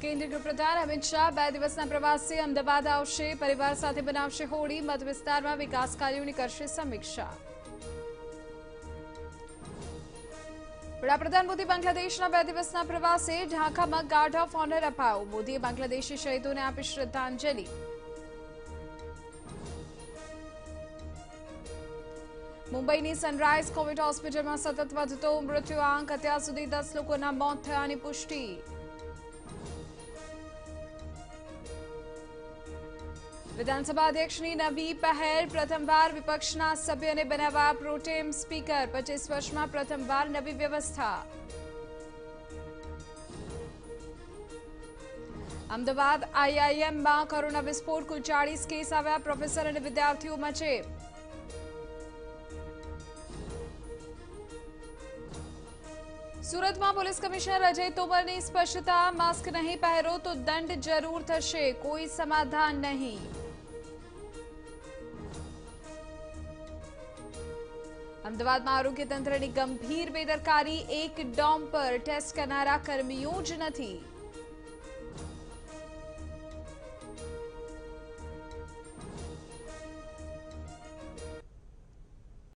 કેન્દ્રીય ગૃહપ્રધાન અમિત શાહ બે દિવસના પ્રવાસે અમદાવાદ આવશે પરિવાર સાથે બનાવશે હોળી મત વિસ્તારમાં વિકાસ કાર્યોની કરશે સમીક્ષા વડાપ્રધાન મોદી બાંગ્લાદેશના બે દિવસના પ્રવાસે ઢાકામાં ગાર્ડ ઓફ ઓનર અપાયો મોદીએ બાંગ્લાદેશી શહીદોને આપી શ્રદ્ધાંજલિ મુંબઈની સનરાઇઝ કોવિડ હોસ્પિટલમાં સતત વધતો મૃત્યુ આંક અત્યાર સુધી દસ લોકોના મોત થયાની પુષ્ટિ વિધાનસભા અધ્યક્ષની નવી પહેલ પ્રથમવાર વિપક્ષના સભ્યને બનાવવા પ્રોટેમ સ્પીકર પચીસ વર્ષમાં પ્રથમવાર નવી વ્યવસ્થા અમદાવાદ આઈઆઈએમમાં કોરોના વિસ્ફોટ કુલ ચાળીસ કેસ આવ્યા પ્રોફેસર અને વિદ્યાર્થીઓમાં ચેપ સુરતમાં પોલીસ કમિશનર અજય તોમરની સ્પષ્ટતા માસ્ક નહીં પહેરો તો દંડ જરૂર થશે કોઈ સમાધાન નહીં અમદાવાદમાં આરોગ્ય તંત્રની ગંભીર બેદરકારી એક ડોમ પર ટેસ્ટ કરનારા કર્મીઓ જ નથી